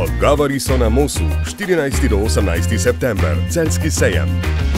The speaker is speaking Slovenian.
Odgovori so na Mosu 14. do 18. september, celski sejem.